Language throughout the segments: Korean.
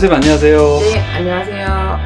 선생님 안녕하세요. 네, 안녕하세요.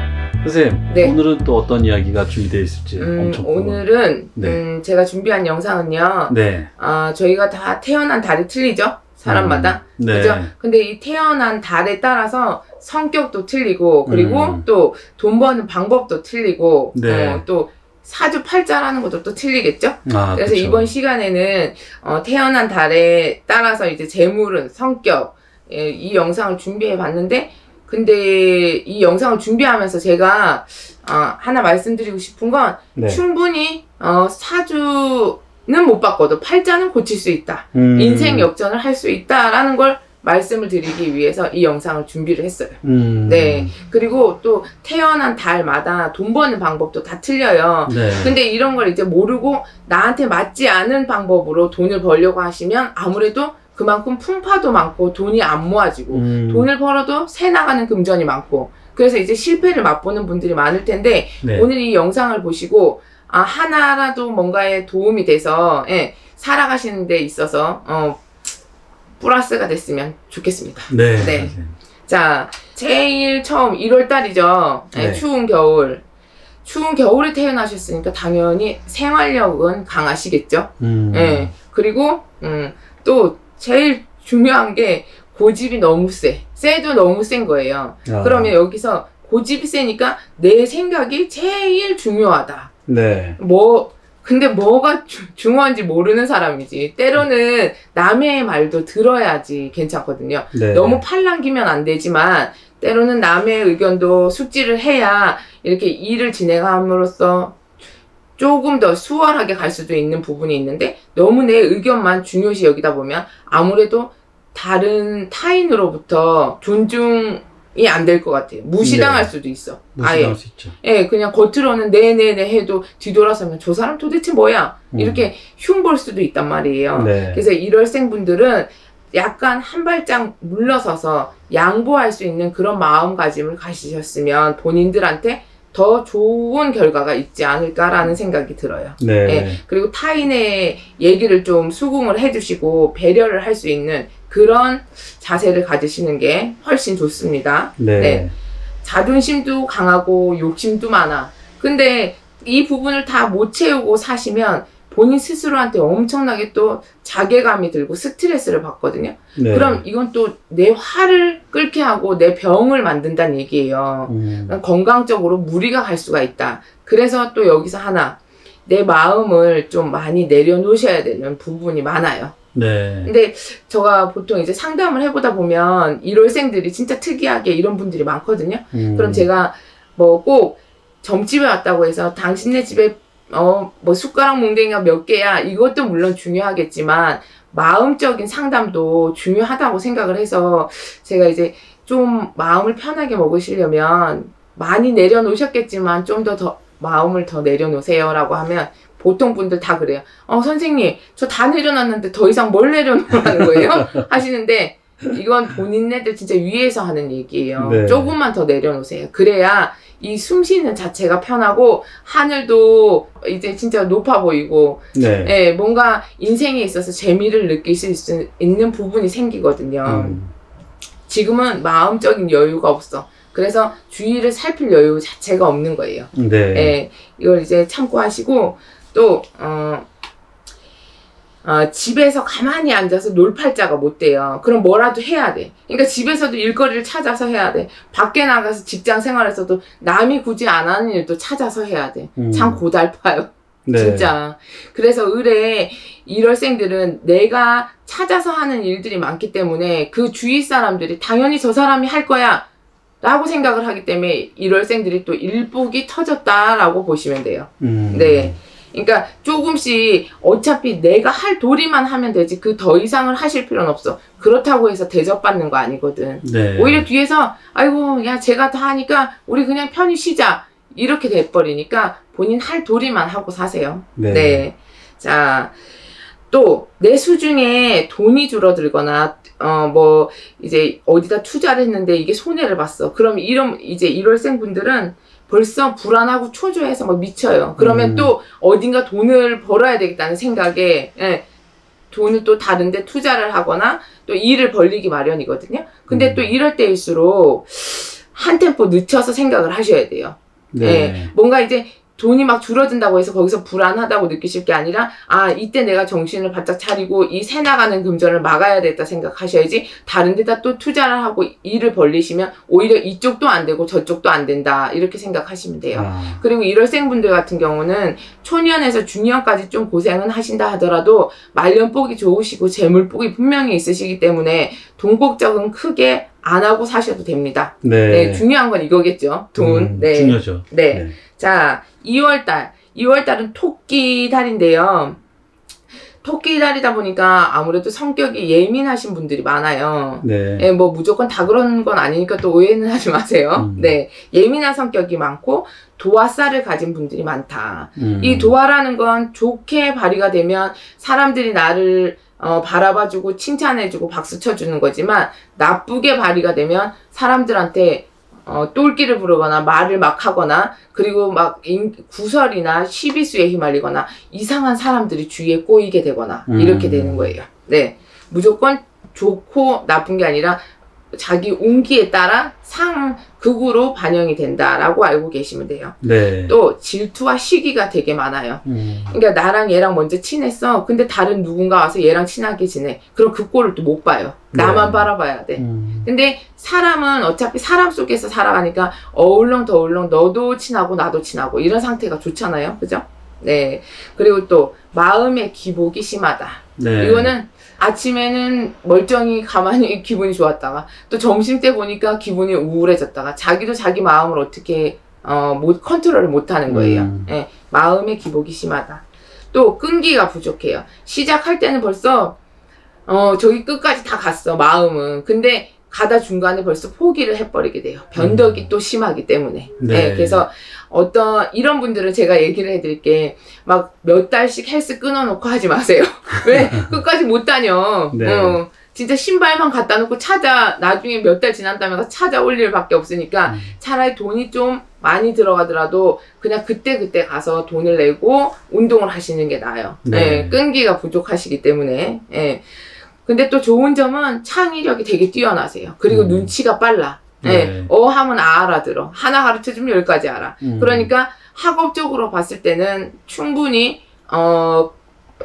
선생님 네. 오늘은 또 어떤 이야기가 준비되어 있을지 음, 엄청 궁금- 오늘은 네. 음, 제가 준비한 영상은요. 네. 아, 저희가 다 태어난 달이 틀리죠? 사람마다. 음, 네. 그죠? 근데 이 태어난 달에 따라서 성격도 틀리고 그리고 음. 또돈 버는 방법도 틀리고 네. 어, 또 사주 팔자라는 것도 또 틀리겠죠? 아, 그래서 그쵸. 이번 시간에는 어, 태어난 달에 따라서 이제 재물은 성격 예, 이 영상을 준비해 봤는데 근데 이 영상을 준비하면서 제가 어, 하나 말씀드리고 싶은 건 네. 충분히 어, 사주는 못 바꿔도 팔자는 고칠 수 있다. 음, 인생 역전을 할 수 있다라는 걸 말씀을 드리기 위해서 이 영상을 준비를 했어요. 음, 네. 그리고 또 태어난 달마다 돈 버는 방법도 다 틀려요. 네. 근데 이런 걸 이제 모르고 나한테 맞지 않은 방법으로 돈을 벌려고 하시면 아무래도 그만큼 풍파도 많고 돈이 안 모아지고 음, 돈을 벌어도 새 나가는 금전이 많고 그래서 이제 실패를 맛보는 분들이 많을 텐데 네. 오늘 이 영상을 보시고 아 하나라도 뭔가에 도움이 돼서 예, 살아가시는 데 있어서 어 플러스가 됐으면 좋겠습니다. 네. 네. 자, 제일 처음 1월 달이죠. 예, 네. 추운 겨울. 추운 겨울에 태어나셨으니까 당연히 생활력은 강하시겠죠. 음, 예. 그리고 음, 또 제일 중요한 게 고집이 너무 세. 세도 너무 센 거예요. 아, 그러면 여기서 고집이 세니까 내 생각이 제일 중요하다. 네. 뭐 근데 뭐가 주- 중요한지 모르는 사람이지. 때로는 남의 말도 들어야지 괜찮거든요. 네. 너무 팔랑기면 안 되지만 때로는 남의 의견도 숙지를 해야 이렇게 일을 진행함으로써 조금 더 수월하게 갈 수도 있는 부분이 있는데 너무 내 의견만 중요시 여기다 보면 아무래도 다른 타인으로부터 존중 이 안 될 것 같아요. 무시당할 네. 수도 있어. 무시당할 아예. 수 있죠. 예, 그냥 겉으로는 네네네 해도 뒤돌아서면 저 사람 도대체 뭐야? 음. 이렇게 흉볼 수도 있단 말이에요. 네. 그래서 1월생 분들은 약간 한 발짝 물러서서 양보할 수 있는 그런 마음가짐을 가지셨으면 본인들한테 더 좋은 결과가 있지 않을까라는 생각이 들어요. 네. 예. 그리고 타인의 얘기를 좀 수긍을 해주시고 배려를 할 수 있는 그런 자세를 가지시는 게 훨씬 좋습니다. 네. 네. 자존심도 강하고 욕심도 많아. 근데 이 부분을 다 못 채우고 사시면 본인 스스로한테 엄청나게 또 자괴감이 들고 스트레스를 받거든요. 네. 그럼 이건 또 내 화를 끓게 하고 내 병을 만든다는 얘기예요. 음, 건강적으로 무리가 갈 수가 있다. 그래서 또 여기서 하나 내 마음을 좀 많이 내려놓으셔야 되는 부분이 많아요. 네. 근데 제가 보통 이제 상담을 해보다 보면 1월생들이 진짜 특이하게 이런 분들이 많거든요. 음, 그럼 제가 뭐 꼭 점집에 왔다고 해서 당신네 집에 어 뭐 숟가락 몽댕이가 몇 개야 이것도 물론 중요하겠지만 마음적인 상담도 중요하다고 생각을 해서 제가 이제 좀 마음을 편하게 먹으시려면 많이 내려놓으셨겠지만 좀 더 더 마음을 더 내려놓으세요 라고 하면 보통 분들 다 그래요. 어 선생님 저 다 내려놨는데 더 이상 뭘 내려놓으라는 거예요? 하시는데 이건 본인네들 진짜 위에서 하는 얘기예요. 네. 조금만 더 내려놓으세요. 그래야 이 숨 쉬는 자체가 편하고 하늘도 이제 진짜 높아 보이고 네. 예, 뭔가 인생에 있어서 재미를 느끼실 수 있는 부분이 생기거든요. 음, 지금은 마음적인 여유가 없어. 그래서 주위를 살필 여유 자체가 없는 거예요. 네. 예, 이걸 이제 참고하시고 또 어, 어, 집에서 가만히 앉아서 놀팔자가 못 돼요. 그럼 뭐라도 해야 돼. 그러니까 집에서도 일거리를 찾아서 해야 돼. 밖에 나가서 직장 생활에서도 남이 굳이 안 하는 일도 찾아서 해야 돼. 음, 참 고달파요. 네. 진짜. 그래서 의뢰 1월생들은 내가 찾아서 하는 일들이 많기 때문에 그 주위 사람들이 당연히 저 사람이 할 거야. 라고 생각을 하기 때문에 1월생들이 또 일복이 터졌다라고 보시면 돼요. 음, 네. 그러니까 조금씩 어차피 내가 할 도리만 하면 되지 그 더 이상을 하실 필요는 없어. 그렇다고 해서 대접받는 거 아니거든. 네. 오히려 뒤에서 아이고 야 제가 다 하니까 우리 그냥 편히 쉬자 이렇게 돼버리니까 본인 할 도리만 하고 사세요. 네. 네. 자, 또 내 수 중에 돈이 줄어들거나 어 뭐 이제 어디다 투자를 했는데 이게 손해를 봤어. 그럼 이런 이제 1월생 분들은 벌써 불안하고 초조해서 막 미쳐요. 그러면 음. 또 어딘가 돈을 벌어야 되겠다는 생각에 예, 돈을 또 다른데 투자를 하거나 또 일을 벌리기 마련이거든요. 근데 음. 또 이럴 때일수록 한 템포 늦춰서 생각을 하셔야 돼요. 네. 예, 뭔가 이제 돈이 막 줄어든다고 해서 거기서 불안하다고 느끼실 게 아니라 아 이때 내가 정신을 바짝 차리고 이 새 나가는 금전을 막아야 겠다 생각하셔야지 다른 데다 또 투자를 하고 일을 벌리시면 오히려 이쪽도 안 되고 저쪽도 안 된다 이렇게 생각하시면 돼요. 아, 그리고 일월생 분들 같은 경우는 초년에서 중년까지 좀 고생은 하신다 하더라도 말년복이 좋으시고 재물복이 분명히 있으시기 때문에 돈 걱정은 크게 안 하고 사셔도 됩니다. 네. 네, 중요한 건 이거겠죠. 돈. 음, 네. 중요죠. 네. 자, 2월달. 2월달은 토끼 달인데요. 토끼 달이다 보니까 아무래도 성격이 예민하신 분들이 많아요. 네. 예, 뭐 무조건 다 그런 건 아니니까 또 오해는 하지 마세요. 음. 네. 예민한 성격이 많고 도화살을 가진 분들이 많다. 음. 이 도화라는 건 좋게 발휘가 되면 사람들이 나를 어, 바라봐주고 칭찬해주고 박수 쳐주는 거지만 나쁘게 발휘가 되면 사람들한테 어, 똘끼를 부르거나 말을 막 하거나 그리고 막 인- 구설이나 시비수에 휘말리거나 이상한 사람들이 주위에 꼬이게 되거나 음. 이렇게 되는 거예요. 네. 무조건 좋고 나쁜 게 아니라 자기 운기에 따라 상극으로 반영이 된다라고 알고 계시면 돼요. 네. 또 질투와 시기가 되게 많아요. 음. 그러니까 나랑 얘랑 먼저 친했어. 근데 다른 누군가 와서 얘랑 친하게 지내. 그럼 그 꼴을 또 못 봐요. 나만 네. 바라봐야 돼. 음. 근데 사람은 어차피 사람 속에서 살아가니까 어울렁 더울렁 너도 친하고 나도 친하고 이런 상태가 좋잖아요. 그죠? 네. 그리고 또 마음의 기복이 심하다. 네. 이거는 아침에는 멀쩡히 가만히 기분이 좋았다가 또 점심 때 보니까 기분이 우울해졌다가 자기도 자기 마음을 어떻게 어, 못 컨트롤을 못 하는 거예요. 음. 예, 마음의 기복이 심하다. 또 끈기가 부족해요. 시작할 때는 벌써 어, 저기 끝까지 다 갔어. 마음은. 근데 가다 중간에 벌써 포기를 해버리게 돼요. 변덕이 또 심하기 때문에. 음. 네. 예, 그래서 어떤 이런 분들은 제가 얘기를 해드릴게 막 몇 달씩 헬스 끊어놓고 하지 마세요. 왜 끝까지 못 다녀. 네. 어, 진짜 신발만 갖다 놓고 찾아 나중에 몇 달 지난 다음에 찾아올 일밖에 없으니까 음. 차라리 돈이 좀 많이 들어가더라도 그냥 그때 그때 가서 돈을 내고 운동을 하시는 게 나아요. 네. 예, 끈기가 부족하시기 때문에. 예. 근데 또 좋은 점은 창의력이 되게 뛰어나세요. 그리고 음. 눈치가 빨라. 예, 네. 어 하면 아 알아들어. 하나 가르쳐주면 열까지 알아. 음. 그러니까 학업적으로 봤을 때는 충분히 어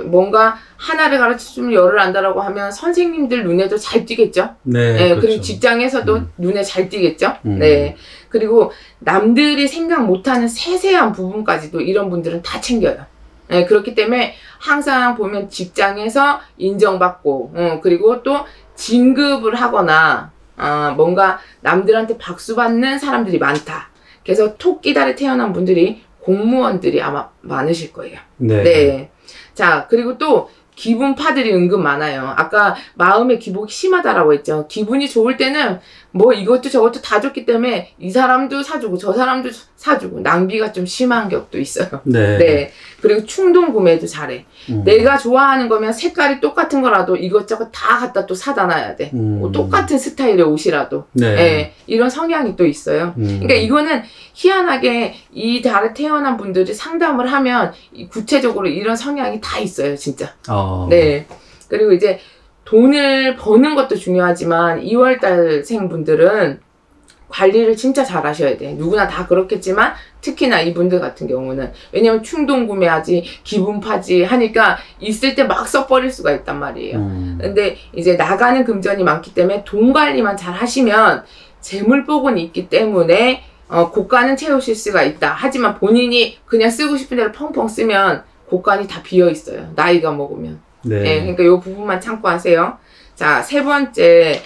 뭔가 하나를 가르쳐주면 열을 안다라고 하면 선생님들 눈에도 잘 띄겠죠. 네. 네, 그렇죠. 그리고 직장에서도 음. 눈에 잘 띄겠죠. 음. 네. 그리고 남들이 생각 못하는 세세한 부분까지도 이런 분들은 다 챙겨요. 네, 그렇기 때문에 항상 보면 직장에서 인정받고, 어, 그리고 또 진급을 하거나, 어, 뭔가 남들한테 박수 받는 사람들이 많다. 그래서 토끼달에 태어난 분들이 공무원들이 아마 많으실 거예요. 네. 네. 자, 그리고 또 기분 파들이 은근 많아요. 아까 마음의 기복이 심하다라고 했죠. 기분이 좋을 때는 뭐 이것도 저것도 다 좋기 때문에 이 사람도 사주고 저 사람도 사주고 낭비가 좀 심한 격도 있어요. 네. 네. 그리고 충동 구매도 잘해. 음. 내가 좋아하는 거면 색깔이 똑같은 거라도 이것저것 다 갖다 또 사다 놔야 돼. 음. 뭐 똑같은 스타일의 옷이라도. 네. 예, 이런 성향이 또 있어요. 음. 그러니까 이거는 희한하게 이 달에 태어난 분들이 상담을 하면 이 구체적으로 이런 성향이 다 있어요, 진짜. 어. 네. 그리고 이제 돈을 버는 것도 중요하지만 2월달생 분들은 관리를 진짜 잘 하셔야 돼. 누구나 다 그렇겠지만 특히나 이분들 같은 경우는 왜냐면 충동 구매하지 기분 파지 하니까 있을 때 막 써버릴 수가 있단 말이에요. 음. 근데 이제 나가는 금전이 많기 때문에 돈 관리만 잘 하시면 재물복은 있기 때문에 어, 고가는 채우실 수가 있다. 하지만 본인이 그냥 쓰고 싶은 대로 펑펑 쓰면 고간이 다 비어 있어요. 나이가 먹으면. 네. 네, 그러니까 요 부분만 참고하세요. 자, 세 번째.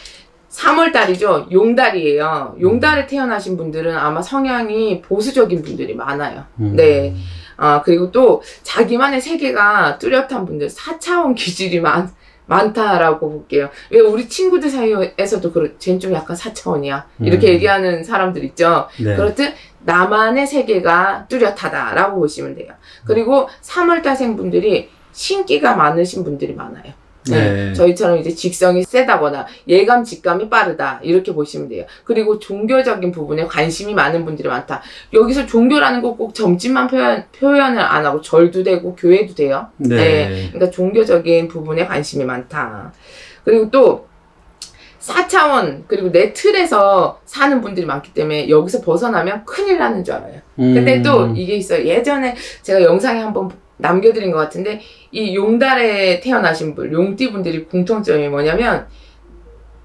3월달이죠. 용달이에요. 용달에 태어나신 분들은 아마 성향이 보수적인 분들이 많아요. 음. 네. 아, 그리고 또 자기만의 세계가 뚜렷한 분들, 4차원 기질이 많, 많다라고 볼게요. 왜 우리 친구들 사이에서도 그렇, 쟤는 좀 약간 4차원이야. 이렇게 음. 얘기하는 사람들 있죠. 네. 그렇듯 나만의 세계가 뚜렷하다라고 보시면 돼요. 그리고 3월달생 분들이 신기가 많으신 분들이 많아요. 네. 네. 저희처럼 이제 직성이 세다거나 예감 직감이 빠르다 이렇게 보시면 돼요. 그리고 종교적인 부분에 관심이 많은 분들이 많다. 여기서 종교라는 거 꼭 점집만 표현 표현을 안 하고 절도 되고 교회도 돼요. 네. 네. 그러니까 종교적인 부분에 관심이 많다. 그리고 또 4차원 그리고 내 틀에서 사는 분들이 많기 때문에 여기서 벗어나면 큰일 나는 줄 알아요. 음. 근데 또 이게 있어요. 예전에 제가 영상에 한번 남겨드린 것 같은데 이 용달에 태어나신 분, 용띠 분들이 공통점이 뭐냐면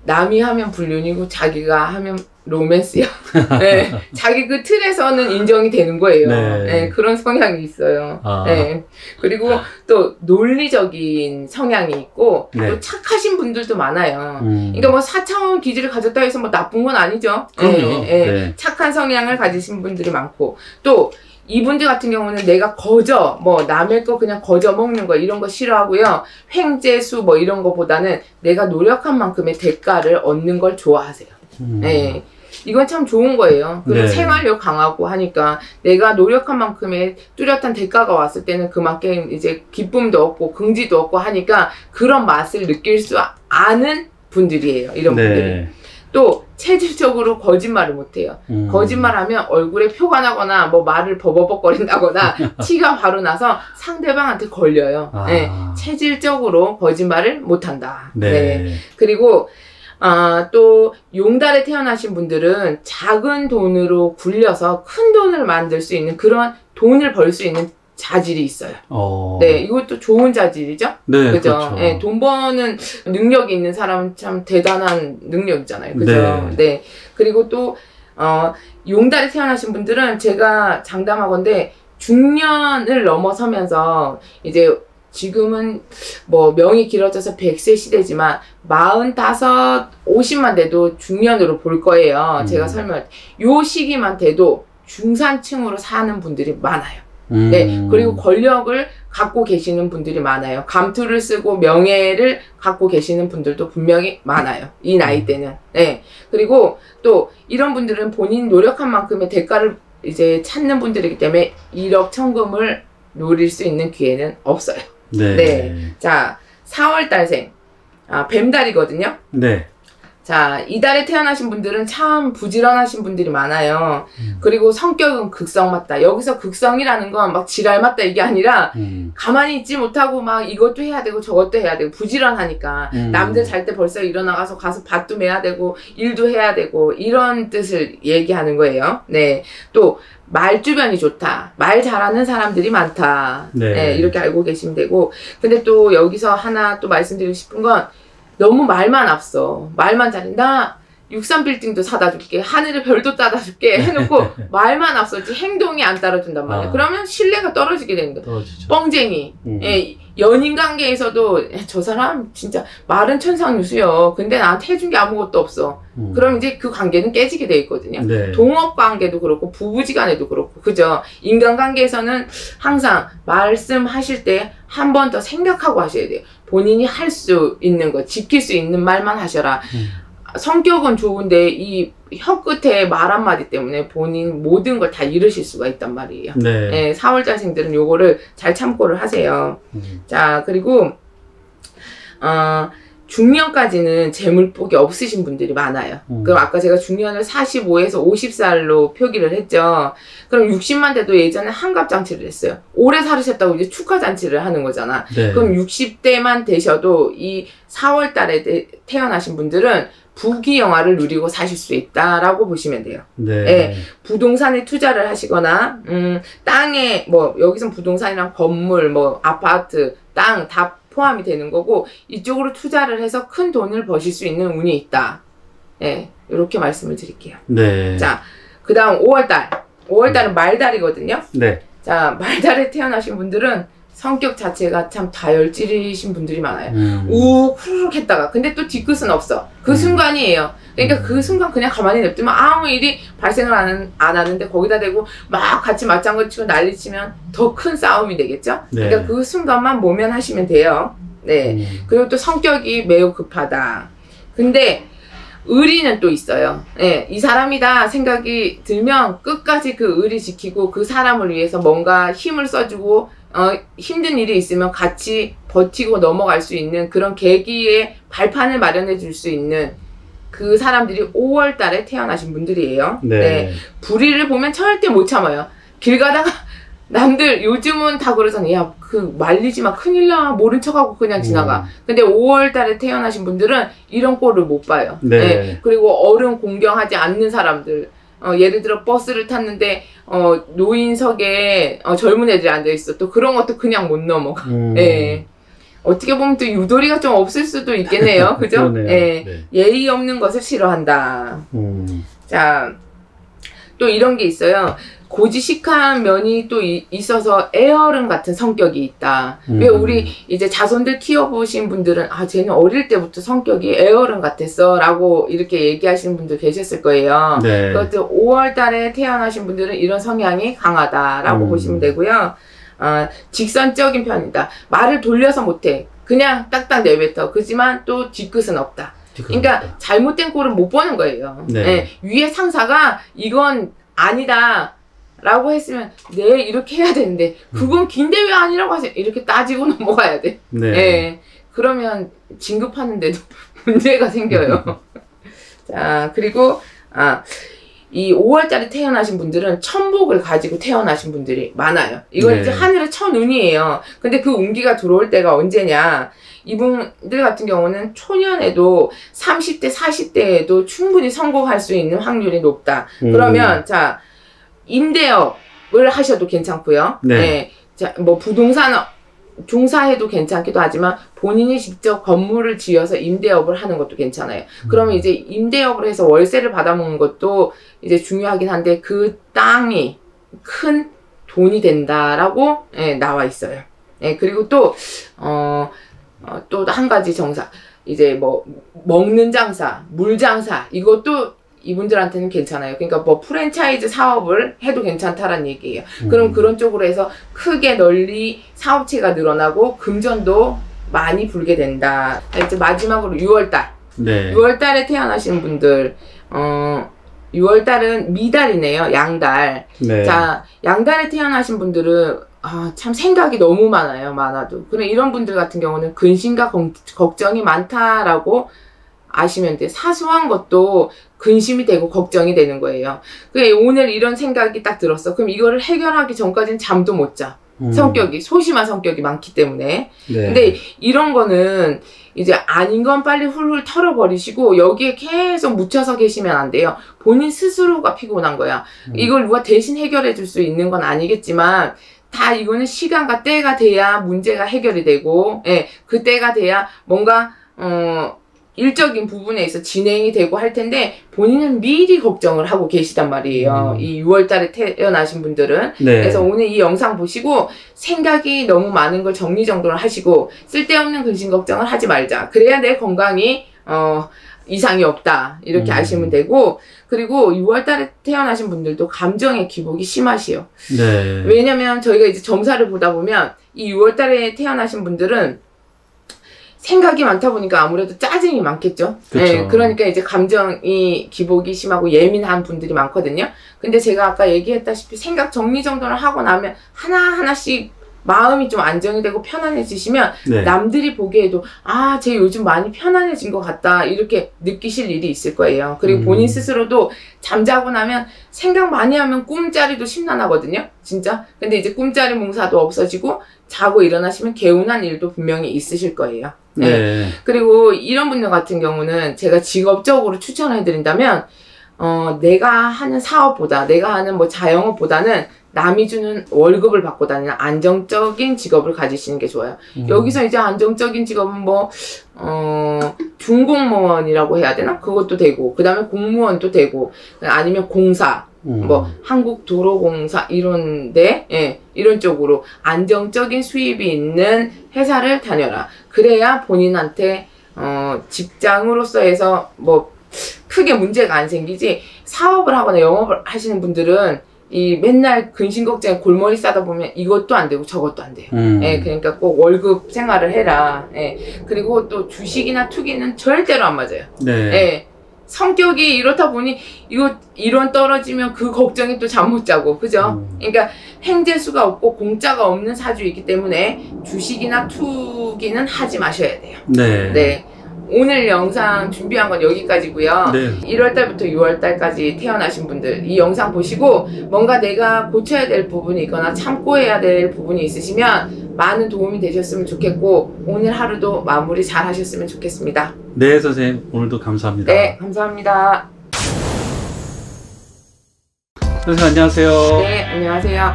남이 하면 불륜이고 자기가 하면 로맨스야. 네, 자기 그 틀에서는 인정이 되는 거예요. 네. 네, 그런 성향이 있어요. 아. 네. 그리고 또 논리적인 성향이 있고 네. 또 착하신 분들도 많아요. 음. 그러니까 뭐 4차원 기질을 가졌다 해서 뭐 나쁜 건 아니죠. 네. 착한 성향을 가지신 분들이 많고 또 이 분들 같은 경우는 내가 거저 뭐 남의 거 그냥 거저 먹는 거 이런 거 싫어하고요. 횡재수 뭐 이런 거보다는 내가 노력한 만큼의 대가를 얻는 걸 좋아하세요. 음. 예. 이건 참 좋은 거예요. 그리고 네. 생활력 강하고 하니까 내가 노력한 만큼의 뚜렷한 대가가 왔을 때는 그만큼 이제 기쁨도 얻고 긍지도 얻고 하니까 그런 맛을 느낄 수 아는 분들이에요. 이런 분들이. 네. 또 체질적으로 거짓말을 못해요. 음. 거짓말하면 얼굴에 표가 나거나 뭐 말을 버벅버벅거린다거나 티가 바로 나서 상대방한테 걸려요. 아. 네, 체질적으로 거짓말을 못한다. 네. 그리고 아, 또 용달에 태어나신 분들은 작은 돈으로 굴려서 큰 돈을 만들 수 있는 그런 돈을 벌 수 있는 자질이 있어요. 어. 네, 이것도 좋은 자질이죠. 네, 그죠? 그렇죠. 예, 돈 버는 능력이 있는 사람은 참 대단한 능력이잖아요. 그죠? 네. 네. 그리고 또, 어, 용달에 태어나신 분들은 제가 장담하건데 중년을 넘어서면서 이제 지금은 뭐 명이 길어져서 100세 시대지만 45, 50만 돼도 중년으로 볼 거예요. 음. 제가 설명할 때. 요 시기만 돼도 중산층으로 사는 분들이 많아요. 음. 네, 그리고 권력을 갖고 계시는 분들이 많아요. 감투를 쓰고 명예를 갖고 계시는 분들도 분명히 많아요. 이 나이 때는. 네. 그리고 또 이런 분들은 본인 노력한 만큼의 대가를 이제 찾는 분들이기 때문에 1억 천금을 노릴 수 있는 기회는 없어요. 네. 네. 자, 4월 달생. 아, 뱀달이거든요. 네. 자, 이달에 태어나신 분들은 참 부지런하신 분들이 많아요. 음. 그리고 성격은 극성 맞다. 여기서 극성이라는 건 막 지랄 맞다 이게 아니라 음. 가만히 있지 못하고 막 이것도 해야 되고 저것도 해야 되고 부지런하니까 음. 남들 잘 때 벌써 일어나가서 가서 밭도 매야 되고 일도 해야 되고 이런 뜻을 얘기하는 거예요. 네. 또 말 주변이 좋다. 말 잘하는 사람들이 많다. 네. 네, 이렇게 알고 계시면 되고. 근데 또 여기서 하나 또 말씀드리고 싶은 건 너무 말만 앞서. 말만 잘해. 나 63빌딩도 사다 줄게. 하늘에 별도 따다 줄게. 해놓고 말만 앞서지 행동이 안 따라준단 말이야. 아. 그러면 신뢰가 떨어지게 되는 거야. 떨어지죠. 뻥쟁이. 음. 예, 연인 관계에서도 에, 저 사람 진짜 말은 천상유수요. 근데 나한테 해준 게 아무것도 없어. 음. 그럼 이제 그 관계는 깨지게 돼 있거든요. 네. 동업 관계도 그렇고 부부지간에도 그렇고 그죠? 인간 관계에서는 항상 말씀하실 때 한 번 더 생각하고 하셔야 돼요. 본인이 할 수 있는 거, 지킬 수 있는 말만 하셔라. 음. 성격은 좋은데 이 혀 끝에 말 한마디 때문에 본인 모든 걸 다 잃으실 수가 있단 말이에요. 네. 네, 4월달생들은 요거를 잘 참고를 하세요. 음. 자, 그리고, 어, 중년까지는 재물복이 없으신 분들이 많아요. 음. 그럼 아까 제가 중년을 45에서 50살로 표기를 했죠. 그럼 60만 돼도 예전에 한갑잔치를 했어요. 오래 살으셨다고 이제 축하잔치를 하는 거잖아. 네. 그럼 60대만 되셔도 이 4월 달에 태- 태어나신 분들은 부귀 영화를 누리고 사실 수 있다라고 보시면 돼요. 네. 네. 부동산에 투자를 하시거나 음, 땅에 뭐 여기선 부동산이랑 건물 뭐 아파트 땅 다 포함이 되는 거고 이쪽으로 투자를 해서 큰 돈을 버실 수 있는 운이 있다. 예. 이렇게 말씀을 드릴게요. 네. 자, 그 다음 5월 달. 5월 달은 말달이거든요. 네. 자, 말달에 태어나신 분들은 성격 자체가 참 다혈질이신 분들이 많아요. 음. 우 후루룩 했다가 근데 또 뒤끝은 없어 그 음. 순간이에요 그러니까 음. 그 순간 그냥 가만히 냅두면 아무 일이 발생을 안, 안 하는데 거기다 대고 막 같이 맞장구 치고 난리 치면 더 큰 싸움이 되겠죠 네. 그러니까 그 순간만 모면하시면 돼요 네 음. 그리고 또 성격이 매우 급하다 근데 의리는 또 있어요. 예, 이 사람이다 생각이 들면 끝까지 그 의리 지키고 그 사람을 위해서 뭔가 힘을 써주고 어, 힘든 일이 있으면 같이 버티고 넘어갈 수 있는 그런 계기의 발판을 마련해 줄 수 있는 그 사람들이 5월 달에 태어나신 분들이에요. 네. 불의를 보면 절대 못 참아요. 길 가다가 남들 요즘은 다 그러잖아요. 야, 그 말리지 마. 큰일 나. 모른 척하고 그냥 지나가. 음. 근데 5월 달에 태어나신 분들은 이런 꼴을 못 봐요. 네. 그리고 어른 공경하지 않는 사람들. 어, 예를 들어 버스를 탔는데 어, 노인석에 어, 젊은 애들이 앉아 있어. 또 그런 것도 그냥 못 넘어가. 음. 예. 어떻게 보면 또 유도리가 좀 없을 수도 있겠네요. 그죠? 예. 네. 예의 없는 것을 싫어한다. 음. 자, 또 이런 게 있어요. 고지식한 면이 또 이- 있어서 애어른 같은 성격이 있다. 음. 왜 우리 이제 자손들 키워보신 분들은 아 쟤는 어릴 때부터 성격이 애어른 같았어라고 이렇게 얘기하시는 분들 계셨을 거예요. 네. 그것도 5월달에 태어나신 분들은 이런 성향이 강하다라고 음. 보시면 되고요. 아, 직선적인 편이다. 말을 돌려서 못해. 그냥 딱딱 내뱉어. 그지만 또 뒤끝은 없다. 그러니까 잘못된 꼴은 못 보는 거예요. 네. 예, 위에 상사가 이건 아니다. 라고 했으면 네 이렇게 해야 되는데 그건 긴데 왜 아니라고 하세요 이렇게 따지고 넘어가야 돼 네. 예. 그러면 진급하는데도 문제가 생겨요 자 그리고 아 이 5월달에 태어나신 분들은 천복을 가지고 태어나신 분들이 많아요. 이건 네. 이제 하늘의 천운이에요. 근데 그 운기가 들어올 때가 언제냐? 이분들 같은 경우는 초년에도 30대, 40대에도 충분히 성공할 수 있는 확률이 높다. 음. 그러면 자 임대업을 하셔도 괜찮고요. 네. 예. 자, 뭐 부동산 종사해도 괜찮기도 하지만 본인이 직접 건물을 지어서 임대업을 하는 것도 괜찮아요. 그러면 이제 임대업을 해서 월세를 받아먹는 것도 이제 중요하긴 한데 그 땅이 큰 돈이 된다라고 예, 나와 있어요. 예, 그리고 또, 어, 어, 또 한 가지 정사. 이제 뭐, 먹는 장사, 물 장사, 이것도 이분들한테는 괜찮아요. 그러니까 뭐 프랜차이즈 사업을 해도 괜찮다라는 얘기예요. 그럼 음. 그런 쪽으로 해서 크게 널리 사업체가 늘어나고 금전도 많이 불게 된다. 자, 이제 마지막으로 6월달. 네. 6월달에 태어나신 분들, 어, 6월달은 미달이네요. 양달. 네. 자, 양달에 태어나신 분들은 아, 참 생각이 너무 많아요. 많아도. 그래 이런 분들 같은 경우는 근심과 걱- 걱정이 많다라고 아시면 돼요. 사소한 것도 근심이 되고 걱정이 되는 거예요. 그래 오늘 이런 생각이 딱 들었어. 그럼 이거를 해결하기 전까지는 잠도 못 자. 음. 성격이 소심한 성격이 많기 때문에. 네. 근데 이런 거는 이제 아닌 건 빨리 훌훌 털어버리시고 여기에 계속 묻혀서 계시면 안 돼요. 본인 스스로가 피곤한 거야. 음. 이걸 누가 대신 해결해 줄 수 있는 건 아니겠지만 다 이거는 시간과 때가 돼야 문제가 해결이 되고 예, 그 때가 돼야 뭔가 어 일적인 부분에 있어 진행이 되고 할 텐데 본인은 미리 걱정을 하고 계시단 말이에요. 음. 이 6월달에 태어나신 분들은 네. 그래서 오늘 이 영상 보시고 생각이 너무 많은 걸 정리정돈을 하시고 쓸데없는 근심 걱정을 하지 말자. 그래야 내 건강이 어 이상이 없다. 이렇게 음. 아시면 되고 그리고 6월달에 태어나신 분들도 감정의 기복이 심하시요. 네. 왜냐면 저희가 이제 점사를 보다 보면 이 6월달에 태어나신 분들은 생각이 많다 보니까 아무래도 짜증이 많겠죠. 그쵸. 예, 그러니까 이제 감정이 기복이 심하고 예민한 분들이 많거든요. 근데 제가 아까 얘기했다시피 생각 정리정돈을 하고 나면 하나하나씩 마음이 좀 안정이 되고 편안해지시면 네. 남들이 보기에도 아, 쟤 요즘 많이 편안해진 것 같다. 이렇게 느끼실 일이 있을 거예요. 그리고 음. 본인 스스로도 잠자고 나면 생각 많이 하면 꿈자리도 심란하거든요. 진짜. 근데 이제 꿈자리 몽사도 없어지고 자고 일어나시면 개운한 일도 분명히 있으실 거예요. 네. 그리고 이런 분들 같은 경우는 제가 직업적으로 추천해 드린다면 어, 내가 하는 사업보다 내가 하는 뭐 자영업보다는 남이 주는 월급을 받고 다니는 안정적인 직업을 가지시는 게 좋아요. 음. 여기서 이제 안정적인 직업은 뭐, 어, 중공무원이라고 해야 되나? 그것도 되고, 그 다음에 공무원도 되고, 아니면 공사, 음. 뭐, 한국도로공사, 이런데, 예, 이런 쪽으로 안정적인 수입이 있는 회사를 다녀라. 그래야 본인한테, 어, 직장으로서 해서 뭐, 크게 문제가 안 생기지, 사업을 하거나 영업을 하시는 분들은 이 맨날 근심 걱정에 골머리 싸다 보면 이것도 안 되고 저것도 안 돼요. 음. 예, 그러니까 꼭 월급 생활을 해라. 예. 그리고 또 주식이나 투기는 절대로 안 맞아요. 네. 예. 성격이 이렇다 보니 이거 이론 떨어지면 그 걱정이 또 잠 못 자고 그죠? 음. 그러니까 횡재수가 없고 공짜가 없는 사주이기 때문에 주식이나 투기는 하지 마셔야 돼요. 네. 네. 오늘 영상 준비한 건 여기까지고요. 네. 1월달부터 6월달까지 태어나신 분들 이 영상 보시고 뭔가 내가 고쳐야 될 부분이 있거나 참고해야 될 부분이 있으시면 많은 도움이 되셨으면 좋겠고 오늘 하루도 마무리 잘 하셨으면 좋겠습니다. 네, 선생님. 오늘도 감사합니다. 네, 감사합니다. 선생님, 안녕하세요. 네, 안녕하세요.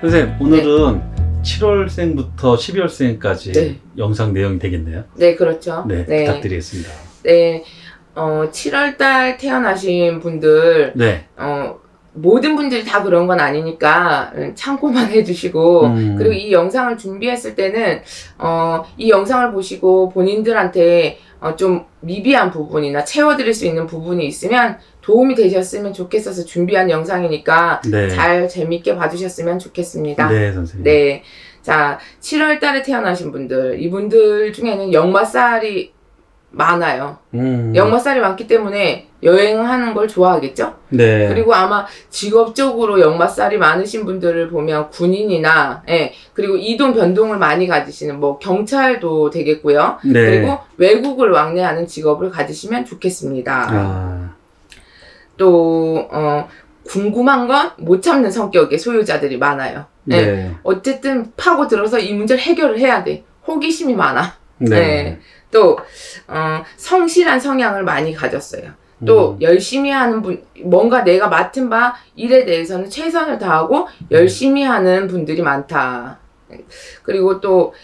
선생님, 오늘은 7월생부터 12월생까지 네. 영상 내용이 되겠네요. 네, 그렇죠. 네, 부탁드리겠습니다. 네, 어, 7월달 태어나신 분들, 네. 어, 모든 분들이 다 그런 건 아니니까 음, 참고만 해주시고, 음. 그리고 이 영상을 준비했을 때는, 어, 이 영상을 보시고 본인들한테 어, 좀 미비한 부분이나 채워드릴 수 있는 부분이 있으면 도움이 되셨으면 좋겠어서 준비한 영상이니까 네. 잘 재밌게 봐주셨으면 좋겠습니다. 네, 선생님. 네. 자, 7월 달에 태어나신 분들, 이분들 중에는 역마살이 많아요. 음. 역마살이 많기 때문에 여행하는 걸 좋아하겠죠? 네. 그리고 아마 직업적으로 역마살이 많으신 분들을 보면 군인이나, 예, 그리고 이동 변동을 많이 가지시는 뭐 경찰도 되겠고요. 네. 그리고 외국을 왕래하는 직업을 가지시면 좋겠습니다. 아. 또, 어, 궁금한 건 못 참는 성격의 소유자들이 많아요. 예. 네. 어쨌든 파고 들어서 이 문제를 해결을 해야 돼. 호기심이 많아. 네. 네. 또, 어, 성실한 성향을 많이 가졌어요. 또, 음. 열심히 하는 분, 뭔가 내가 맡은 바 일에 대해서는 최선을 다하고 열심히 하는 분들이 많다. 그리고 또, 그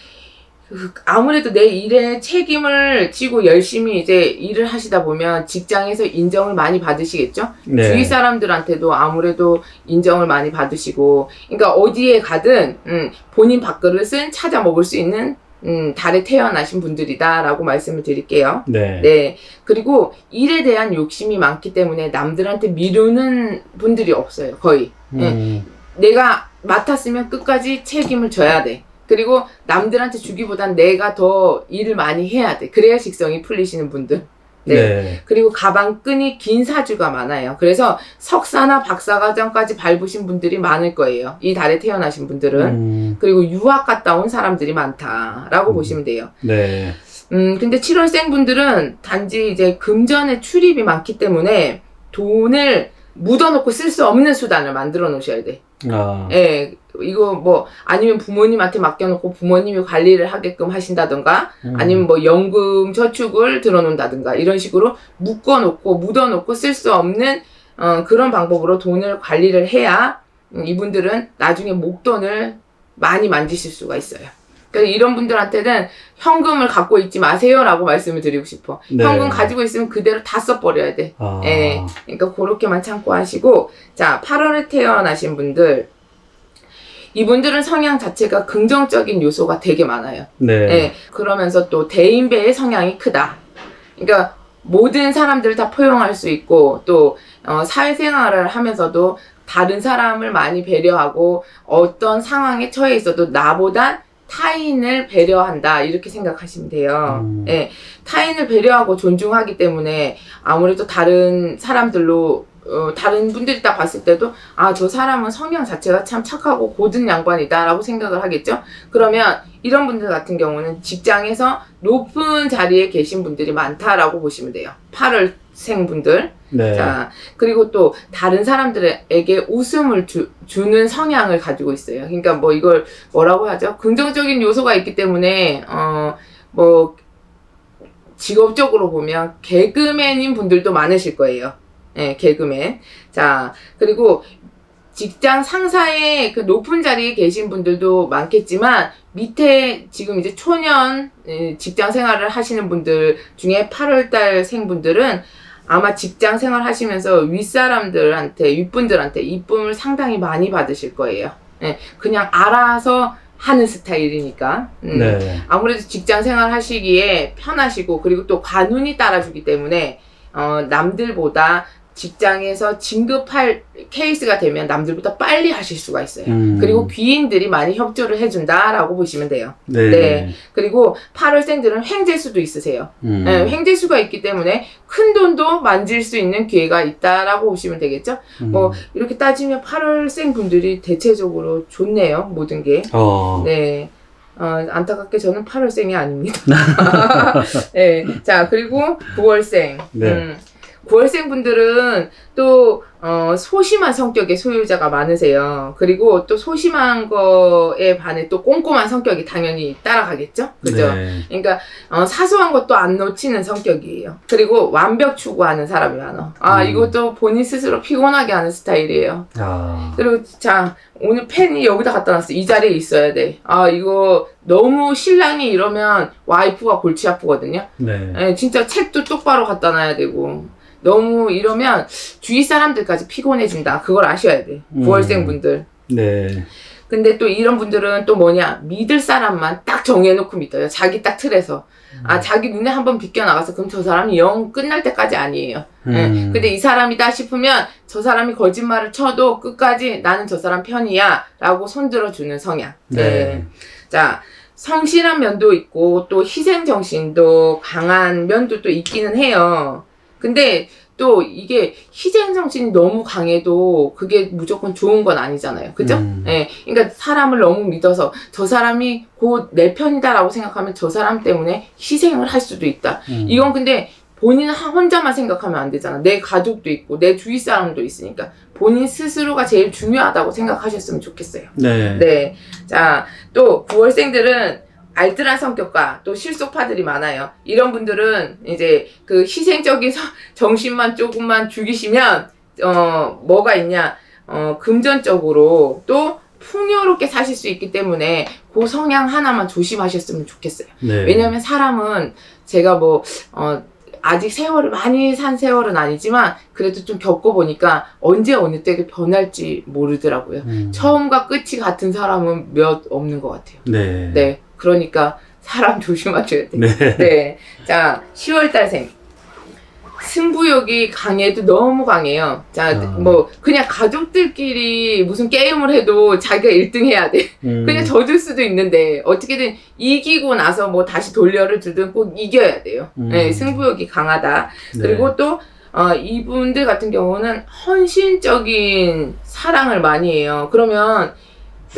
아무래도 내 일에 책임을 지고 열심히 이제 일을 하시다 보면 직장에서 인정을 많이 받으시겠죠? 네. 주위 사람들한테도 아무래도 인정을 많이 받으시고, 그러니까 어디에 가든 음, 본인 밥그릇은 찾아 먹을 수 있는 음, 달에 태어나신 분들이다라고 말씀을 드릴게요. 네. 네. 그리고 일에 대한 욕심이 많기 때문에 남들한테 미루는 분들이 없어요. 거의. 음. 내가 맡았으면 끝까지 책임을 져야 돼. 그리고 남들한테 주기보단 내가 더 일을 많이 해야 돼. 그래야 식성이 풀리시는 분들. 네. 네. 그리고 가방끈이 긴 사주가 많아요. 그래서 석사나 박사과정까지 밟으신 분들이 많을 거예요. 이 달에 태어나신 분들은. 음. 그리고 유학 갔다 온 사람들이 많다라고 음. 보시면 돼요. 네. 음, 근데 7월생 분들은 단지 이제 금전의 출입이 많기 때문에 돈을 묻어놓고 쓸 수 없는 수단을 만들어 놓으셔야 돼. 아. 예, 이거 뭐, 아니면 부모님한테 맡겨놓고 부모님이 관리를 하게끔 하신다던가, 음. 아니면 뭐 연금 저축을 들어놓는다든가, 이런 식으로 묶어놓고, 묻어놓고 쓸 수 없는, 어, 그런 방법으로 돈을 관리를 해야, 음, 이분들은 나중에 목돈을 많이 만지실 수가 있어요. 그래서 이런 분들한테는 현금을 갖고 있지 마세요라고 말씀을 드리고 싶어. 네. 현금 가지고 있으면 그대로 다 써버려야 돼. 아. 예. 그러니까 그렇게만 참고 하시고 자 8월에 태어나신 분들 이분들은 성향 자체가 긍정적인 요소가 되게 많아요. 네. 예. 그러면서 또 대인배의 성향이 크다. 그러니까 모든 사람들을 다 포용할 수 있고 또 어, 사회생활을 하면서도 다른 사람을 많이 배려하고 어떤 상황에 처해 있어도 나보다 타인을 배려한다 이렇게 생각하시면 돼요. 음. 예, 타인을 배려하고 존중하기 때문에 아무래도 다른 사람들로 어, 다른 분들이 딱 봤을 때도 아 저 사람은 성향 자체가 참 착하고 고든 양반이다라고 생각을 하겠죠. 그러면 이런 분들 같은 경우는 직장에서 높은 자리에 계신 분들이 많다라고 보시면 돼요. 8 월생 분들. 네. 자, 그리고 또 다른 사람들에게 웃음을 주, 주는 성향을 가지고 있어요. 그러니까 뭐 이걸 뭐라고 하죠? 긍정적인 요소가 있기 때문에 어 뭐 직업적으로 보면 개그맨인 분들도 많으실 거예요. 예, 개그맨. 자, 그리고 직장 상사의 그 높은 자리에 계신 분들도 많겠지만 밑에 지금 이제 초년 예, 직장 생활을 하시는 분들 중에 8월달 생분들은 아마 직장 생활 하시면서 윗사람들한테, 윗분들한테 이쁨을 상당히 많이 받으실 거예요. 예, 그냥 알아서 하는 스타일이니까. 음. 네. 아무래도 직장 생활 하시기에 편하시고, 그리고 또 관운이 따라주기 때문에, 어, 남들보다 직장에서 진급할 케이스가 되면 남들보다 빨리 하실 수가 있어요. 음. 그리고 귀인들이 많이 협조를 해준다라고 보시면 돼요. 네. 네. 그리고 8월생들은 횡재수도 있으세요. 음. 네, 횡재수가 있기 때문에 큰 돈도 만질 수 있는 기회가 있다라고 보시면 되겠죠. 음. 뭐 이렇게 따지면 8월생 분들이 대체적으로 좋네요. 모든 게. 어. 네. 어, 안타깝게 저는 8월생이 아닙니다. 네. 자, 그리고 9월생. 네. 음, 9월생 분들은 또, 어, 소심한 성격의 소유자가 많으세요. 그리고 또 소심한 거에 반해 또 꼼꼼한 성격이 당연히 따라가겠죠? 그죠? 네. 그러니까 어, 사소한 것도 안 놓치는 성격이에요. 그리고 완벽 추구하는 사람이 많아. 아 음. 이것도 본인 스스로 피곤하게 하는 스타일이에요. 아. 그리고 자 오늘 펜이 여기다 갖다 놨어. 이 자리에 있어야 돼. 아 이거 너무 신랑이 이러면 와이프가 골치 아프거든요. 네. 예, 진짜 책도 똑바로 갖다 놔야 되고 너무 이러면 주위 사람들까지 피곤해진다. 그걸 아셔야 돼. 음. 9월생 분들. 네. 근데 또 이런 분들은 또 뭐냐 믿을 사람만 딱 정해놓고 믿어요. 자기 딱 틀에서 아 자기 눈에 한번 비껴 나가서 그럼 저 사람이 영 끝날 때까지 아니에요. 예. 음. 근데 이 사람이다 싶으면 저 사람이 거짓말을 쳐도 끝까지 나는 저 사람 편이야 라고 손들어 주는 성향. 네. 네. 자 성실한 면도 있고 또 희생 정신도 강한 면도 또 있기는 해요. 근데 또 이게 희생 정신이 너무 강해도 그게 무조건 좋은 건 아니잖아요. 그죠? 음. 예. 그러니까 사람을 너무 믿어서 저 사람이 곧 내 편이다라고 생각하면 저 사람 때문에 희생을 할 수도 있다. 음. 이건 근데 본인 하- 혼자만 생각하면 안 되잖아. 내 가족도 있고 내 주위 사람도 있으니까 본인 스스로가 제일 중요하다고 생각하셨으면 좋겠어요. 네. 네. 자, 또 9월생들은 알뜰한 성격과 또 실속파들이 많아요. 이런 분들은 이제 그 희생적인 서- 정신만 조금만 죽이시면 어 뭐가 있냐? 어 금전적으로 또 풍요롭게 사실 수 있기 때문에 그 성향 하나만 조심하셨으면 좋겠어요. 네. 왜냐면 사람은 제가 뭐, 어, 아직 세월을 많이 산 세월은 아니지만 그래도 좀 겪어보니까 언제 어느 때가 변할지 모르더라고요. 음. 처음과 끝이 같은 사람은 몇 없는 것 같아요. 네. 네. 그러니까 사람 조심하셔야 돼요. 네. 네. 자, 10월달생. 승부욕이 강해도 너무 강해요. 자, 아. 뭐, 그냥 가족들끼리 무슨 게임을 해도 자기가 1등 해야 돼. 음. 그냥 져줄 수도 있는데 어떻게든 이기고 나서 뭐 다시 돌려를 주든 꼭 이겨야 돼요. 음. 네, 승부욕이 강하다. 네. 그리고 또 어, 이분들 같은 경우는 헌신적인 사랑을 많이 해요. 그러면 또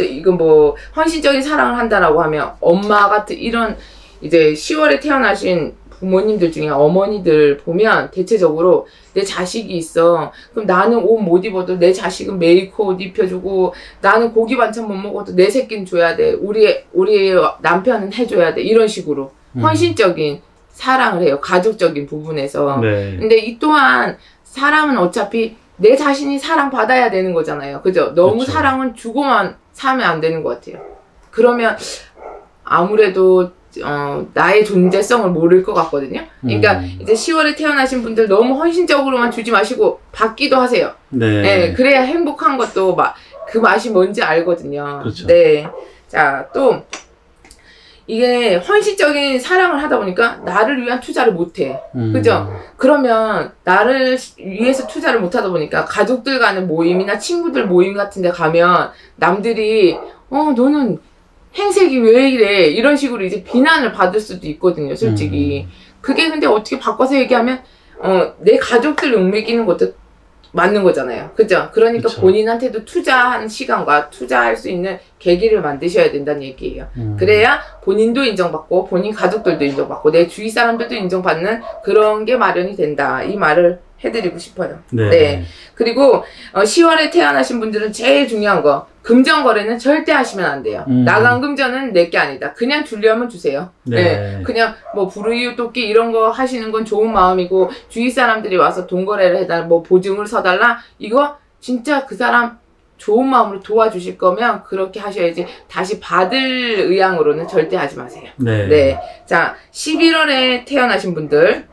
이건 뭐 헌신적인 사랑을 한다라고 하면 엄마 같은 이런 이제 10월에 태어나신 부모님들 중에 어머니들 보면 대체적으로 내 자식이 있어. 그럼 나는 옷 못 입어도 내 자식은 메이커 옷 입혀주고 나는 고기 반찬 못 먹어도 내 새끼는 줘야 돼. 우리 우리 남편은 해줘야 돼. 이런 식으로 음. 헌신적인 사랑을 해요. 가족적인 부분에서. 네. 근데 이 또한 사람은 어차피 내 자신이 사랑 받아야 되는 거잖아요. 그죠? 너무 그쵸. 사랑은 주고만 살면 안 되는 것 같아요. 그러면 아무래도 어, 나의 존재성을 모를 것 같거든요. 그러니까 음. 이제 10월에 태어나신 분들 너무 헌신적으로만 주지 마시고 받기도 하세요. 네. 네, 그래야 행복한 것도 막 그 맛이 뭔지 알거든요. 그렇죠. 네. 자, 또 이게 헌신적인 사랑을 하다 보니까 나를 위한 투자를 못 해. 음. 그죠? 그러면 나를 위해서 투자를 못 하다 보니까 가족들 간의 모임이나 친구들 모임 같은 데 가면 남들이 어, 너는 행색이 왜 이래? 이런 식으로 이제 비난을 받을 수도 있거든요, 솔직히. 음. 그게 근데 어떻게 바꿔서 얘기하면 어, 내 가족들 욕먹이는 것도 맞는 거잖아요. 그죠? 그러니까 그쵸. 본인한테도 투자한 시간과 투자할 수 있는 계기를 만드셔야 된다는 얘기예요. 음. 그래야 본인도 인정받고 본인 가족들도 인정받고 내 주위 사람들도 인정받는 그런 게 마련이 된다. 이 말을 해드리고 싶어요. 네. 네. 그리고 어, 10월에 태어나신 분들은 제일 중요한 거 금전 거래는 절대 하시면 안 돼요. 음. 나간 금전은 내게 아니다. 그냥 주려면 주세요. 네. 네. 그냥 뭐 불우이웃 돕기 이런 거 하시는 건 좋은 마음이고 주위 사람들이 와서 돈 거래를 해달라 뭐 보증을 서달라 이거 진짜 그 사람 좋은 마음으로 도와주실 거면 그렇게 하셔야지 다시 받을 의향으로는 절대 하지 마세요. 네. 네. 자, 11월에 태어나신 분들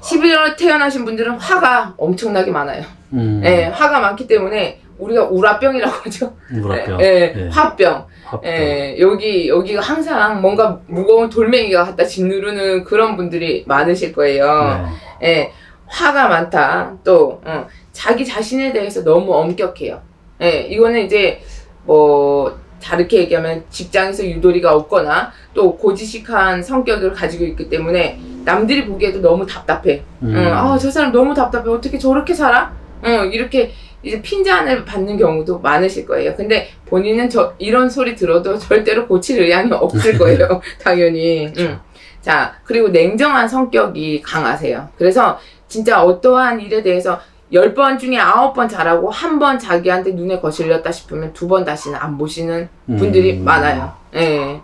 11월에 태어나신 분들은 화가 엄청나게 많아요. 음. 네, 화가 많기 때문에 우리가 우라병이라고 하죠. 우라병. 네, 네. 화병. 화병. 예, 여기, 여기가 항상 뭔가 무거운 돌멩이가 갖다 짓누르는 그런 분들이 많으실 거예요. 네. 예, 화가 많다. 또, 어, 자기 자신에 대해서 너무 엄격해요. 예, 이거는 이제, 뭐, 다르게 얘기하면 직장에서 유도리가 없거나 또 고지식한 성격을 가지고 있기 때문에 남들이 보기에도 너무 답답해. 음. 응, 아, 저 사람 너무 답답해. 어떻게 저렇게 살아? 어, 이렇게 이제 핀잔을 받는 경우도 많으실 거예요. 근데 본인은 저 이런 소리 들어도 절대로 고칠 의향이 없을 거예요. 당연히. 음. 자, 그리고 냉정한 성격이 강하세요. 그래서 진짜 어떠한 일에 대해서 10번 중에 9번 잘하고 한 번 자기한테 눈에 거슬렸다 싶으면 두 번 다시는 안 보시는 분들이 음. 많아요. 예.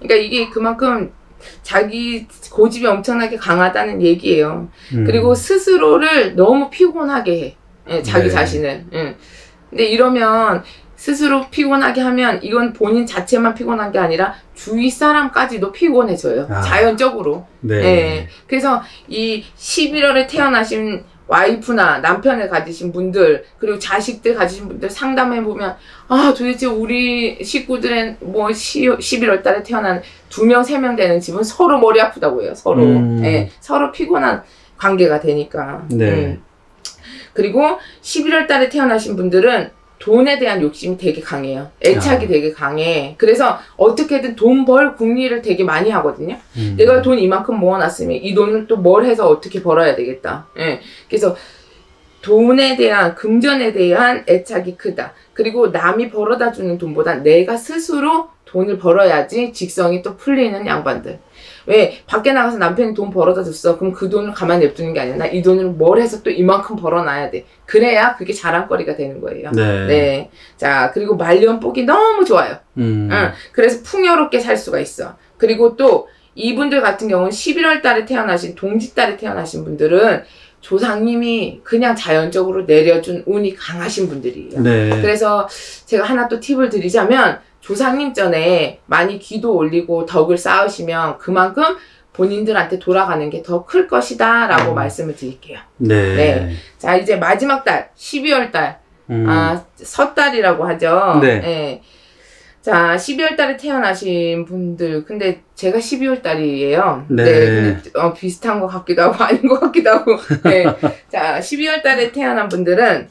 그러니까 이게 그만큼 자기 고집이 엄청나게 강하다는 얘기예요. 음. 그리고 스스로를 너무 피곤하게 해. 예, 자기 네. 자신을. 예. 근데 이러면 스스로 피곤하게 하면 이건 본인 자체만 피곤한 게 아니라 주위 사람까지도 피곤해져요. 아. 자연적으로. 네. 예. 그래서 이 11월에 태어나신 와이프나 남편을 가지신 분들 그리고 자식들 가지신 분들 상담해 보면 아 도대체 우리 식구들은 뭐 11월 달에 태어난 두 명 세 명 되는 집은 서로 머리 아프다고 해요 서로 음. 예, 서로 피곤한 관계가 되니까 네. 음. 그리고 11월 달에 태어나신 분들은 돈에 대한 욕심이 되게 강해요 애착이 아. 되게 강해 그래서 어떻게든 돈 벌 궁리를 되게 많이 하거든요 음. 내가 돈 이만큼 모아놨으면 이 돈을 또 뭘 해서 어떻게 벌어야 되겠다. 예. 그래서 돈에 대한 금전에 대한 애착이 크다. 그리고 남이 벌어다 주는 돈보다 내가 스스로 돈을 벌어야지 직성이 또 풀리는 양반들. 왜 밖에 나가서 남편이 돈 벌어다 줬어. 그럼 그 돈을 가만히 냅두는 게 아니라 나이 돈을 뭘 해서 또 이만큼 벌어놔야 돼. 그래야 그게 자랑거리가 되는 거예요. 네. 네. 자, 그리고 말년 복이 너무 좋아요. 음. 응, 그래서 풍요롭게 살 수가 있어. 그리고 또 이분들 같은 경우는 11월 달에 태어나신 동지 달에 태어나신 분들은 조상님이 그냥 자연적으로 내려준 운이 강하신 분들이에요. 네. 그래서 제가 하나 또 팁을 드리자면 조상님 전에 많이 기도 올리고 덕을 쌓으시면 그만큼 본인들한테 돌아가는 게 더 클 것이다 라고 음. 말씀을 드릴게요. 네. 네. 자, 이제 마지막 달 12월 달 음. 아, 섣달이라고 하죠. 네. 예. 자, 12월 달에 태어나신 분들, 근데 제가 12월 달이에요. 네. 근데 어, 비슷한 것 같기도 하고 아닌 것 같기도 하고. 네. 자, 12월 달에 태어난 분들은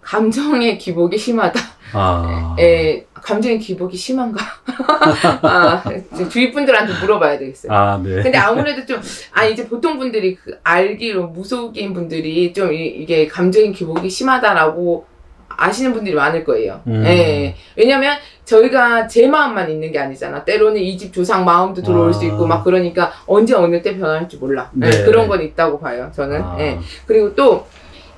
감정의 기복이 심하다. 아. 예, 감정의 기복이 심한가? 아, 주위 분들한테 물어봐야 되겠어요. 아, 네. 근데 아무래도 좀, 아, 이제 보통 분들이 그 알기로 무속인 분들이 좀 이, 이게 감정의 기복이 심하다라고 아시는 분들이 많을 거예요. 음. 예. 왜냐면 저희가 제 마음만 있는 게 아니잖아. 때로는 이 집 조상 마음도 들어올 수 아. 있고 막 그러니까 언제 어느 때 변할지 몰라. 예, 네. 그런 건 있다고 봐요. 저는. 아. 예. 그리고 또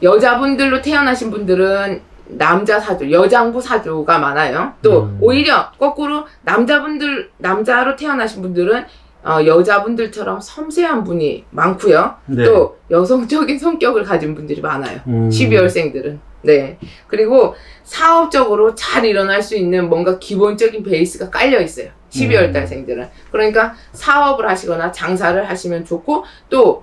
여자분들로 태어나신 분들은 남자 사주, 여장부 사주가 많아요. 또 음. 오히려 거꾸로 남자분들 남자로 태어나신 분들은 어, 여자분들처럼 섬세한 분이 많고요. 네. 또 여성적인 성격을 가진 분들이 많아요. 음. 12월생들은. 네. 그리고 사업적으로 잘 일어날 수 있는 뭔가 기본적인 베이스가 깔려 있어요. 12월 음. 달생들은. 그러니까 사업을 하시거나 장사를 하시면 좋고 또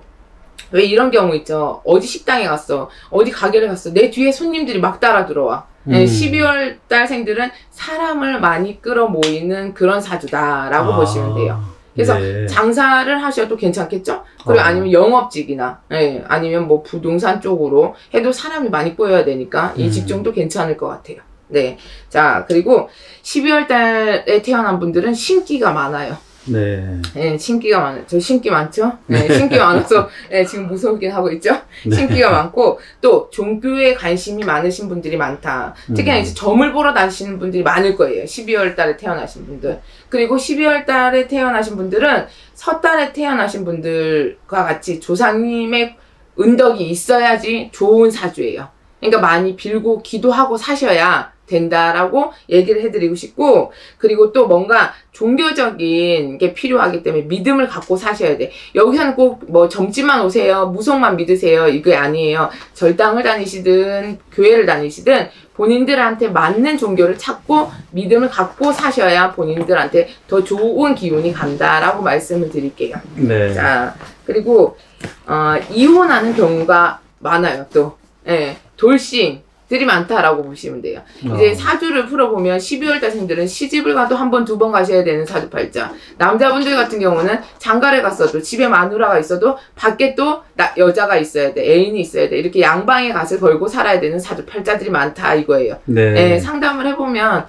왜 이런 경우 있죠. 어디 식당에 갔어. 어디 가게를 갔어. 내 뒤에 손님들이 막 따라 들어와. 네, 음. 12월 달생들은 사람을 많이 끌어 모이는 그런 사주다라고 아. 보시면 돼요. 그래서 네. 장사를 하셔도 괜찮겠죠? 그리고 어. 아니면 영업직이나, 예, 아니면 뭐 부동산 쪽으로 해도 사람이 많이 꼬여야 되니까 이 음. 직종도 괜찮을 것 같아요. 네. 자, 그리고 12월 달에 태어난 분들은 신기가 많아요. 네. 예, 신기가 많아요. 저 신기 많죠? 네, 신기 많아서 예, 지금 무서우긴 하고 있죠? 네. 신기가 많고 또 종교에 관심이 많으신 분들이 많다. 특히나 음. 이제 점을 보러 다니시는 분들이 많을 거예요. 12월 달에 태어나신 분들. 그리고 12월 달에 태어나신 분들은 섣달에 태어나신 분들과 같이 조상님의 은덕이 있어야지 좋은 사주예요. 그러니까 많이 빌고 기도하고 사셔야 된다라고 얘기를 해드리고 싶고 그리고 또 뭔가 종교적인 게 필요하기 때문에 믿음을 갖고 사셔야 돼. 여기서는 꼭 뭐 점집만 오세요, 무속만 믿으세요 이게 아니에요. 절당을 다니시든 교회를 다니시든 본인들한테 맞는 종교를 찾고 믿음을 갖고 사셔야 본인들한테 더 좋은 기운이 간다라고 말씀을 드릴게요. 네. 자, 그리고, 어, 이혼하는 경우가 많아요, 또. 예, 돌싱 들이 많다라고 보시면 돼요. 이제 어. 사주를 풀어보면 12월 달생들은 시집을 가도 한 번, 두 번 가셔야 되는 사주팔자. 남자분들 같은 경우는 장가를 갔어도 집에 마누라가 있어도 밖에 또 나- 여자가 있어야 돼. 애인이 있어야 돼. 이렇게 양방에 갓을 걸고 살아야 되는 사주팔자들이 많다 이거예요. 네. 예, 상담을 해보면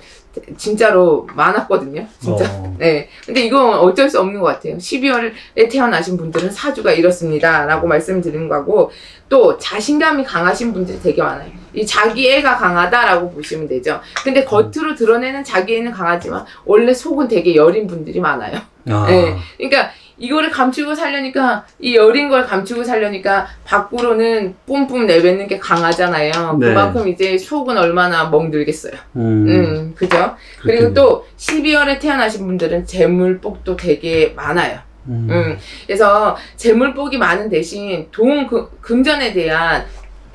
진짜로 많았거든요. 진짜. 어, 네. 근데 이건 어쩔 수 없는 것 같아요. 12월에 태어나신 분들은 사주가 이렇습니다. 라고 말씀드리는 거고, 또 자신감이 강하신 분들이 되게 많아요. 이 자기 애가 강하다라고 보시면 되죠. 근데 겉으로 드러내는 자기 애는 강하지만, 원래 속은 되게 여린 분들이 많아요. 아, 네. 그러니까 이거를 감추고 살려니까 이 여린 걸 감추고 살려니까 밖으로는 뿜뿜 내뱉는 게 강하잖아요. 네. 그만큼 이제 속은 얼마나 멍들겠어요. 음, 음, 그죠? 그리고. 또 12월에 태어나신 분들은 재물복도 되게 많아요. 음, 음, 그래서 재물복이 많은 대신 돈 그- 금전에 대한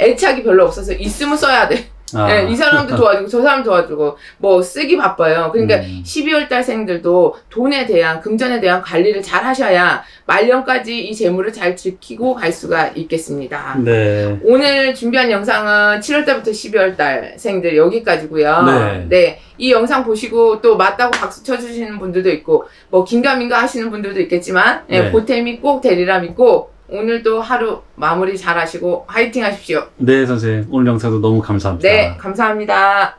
애착이 별로 없어서 있으면 써야 돼. 아, 예, 이 사람도 도와주고 저 사람 도와주고 뭐 쓰기 바빠요. 그러니까 음. 12월 달생들도 돈에 대한 금전에 대한 관리를 잘 하셔야 말년까지 이 재물을 잘 지키고 갈 수가 있겠습니다. 네. 오늘 준비한 영상은 7월 달부터 12월 달생들 여기까지고요. 네. 이 영상 보시고 또 맞다고 박수 쳐주시는 분들도 있고 뭐 긴가민가 하시는 분들도 있겠지만 예, 네. 보탬이 꼭 되리라 믿고 오늘도 하루 마무리 잘 하시고 화이팅 하십시오. 네, 선생님. 오늘 영상도 너무 감사합니다. 네, 감사합니다.